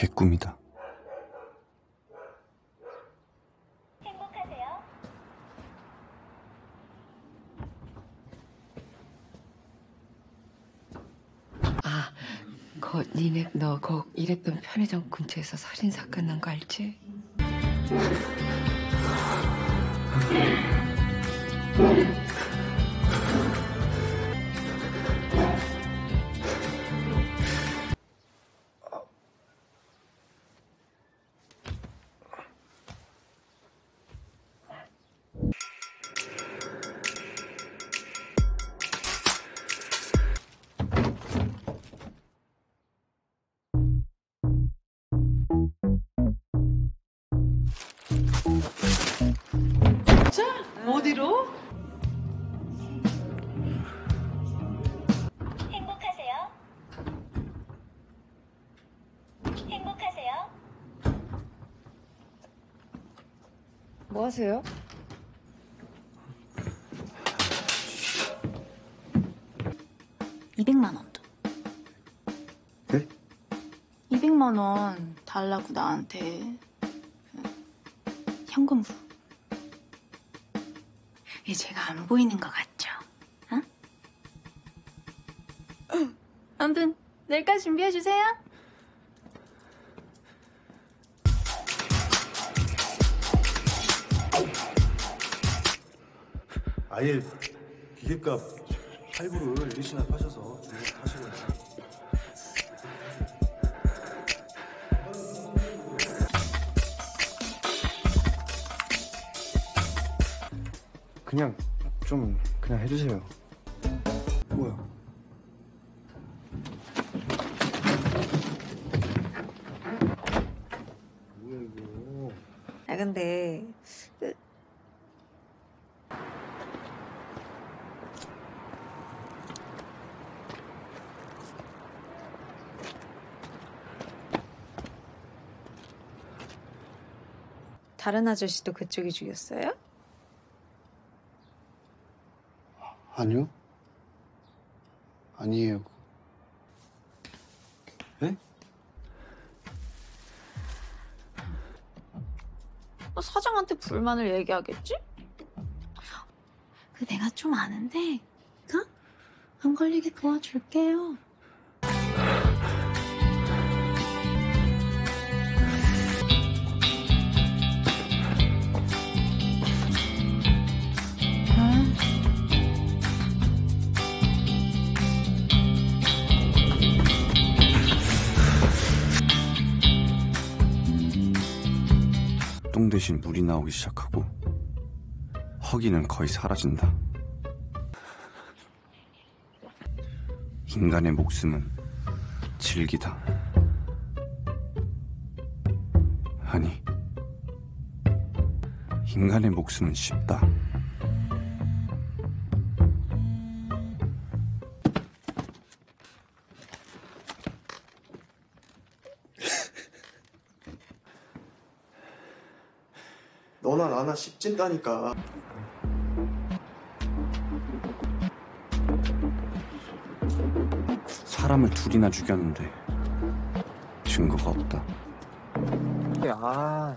개꿈이다. 행복하세요. 아, 거 니네 너 거 일했던 편의점 근처에서 살인 사건 난 거 알지? 뭐 하세요? 이백만 원도. 네? 200만 원 달라고 나한테 그 현금으로. 이게 제가 안 보이는 것 같죠? 어? 아무튼 내일까지 준비해 주세요. 아예 기계값 할부를 일시나 파셔서 주문하시고 그냥 좀 그냥 해주세요. 뭐야? 뭐야 이거? 아 근데 그 다른 아저씨도 그쪽이 죽였어요? 아니요. 아니에요. 네? 뭐 사장한테 불만을 얘기하겠지? 그 내가 좀 아는데, 어? 안 걸리게 도와줄게요. 똥 대신 물이 나오기 시작하고 허기는 거의 사라진다. 인간의 목숨은 질기다. 아니, 인간의 목숨은 쉽다. 너나 나나 씹진다니까. 사람을 둘이나 죽였는데 증거가 없다. 아,